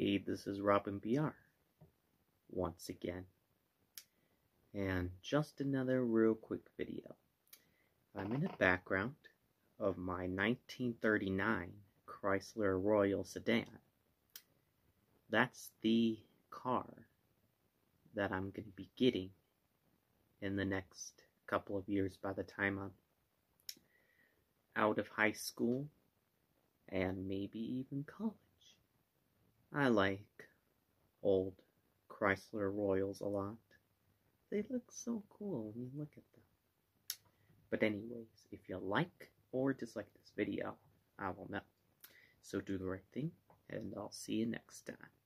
Hey, this is Robin BR once again. And just another real quick video. I'm in the background of my 1939 Chrysler Royal sedan. That's the car that I'm going to be getting in the next couple of years by the time I'm out of high school and maybe even college. I like old Chrysler Royals a lot. They look so cool when you look at them. But anyways, if you like or dislike this video, I will know. So do the right thing, and I'll see you next time.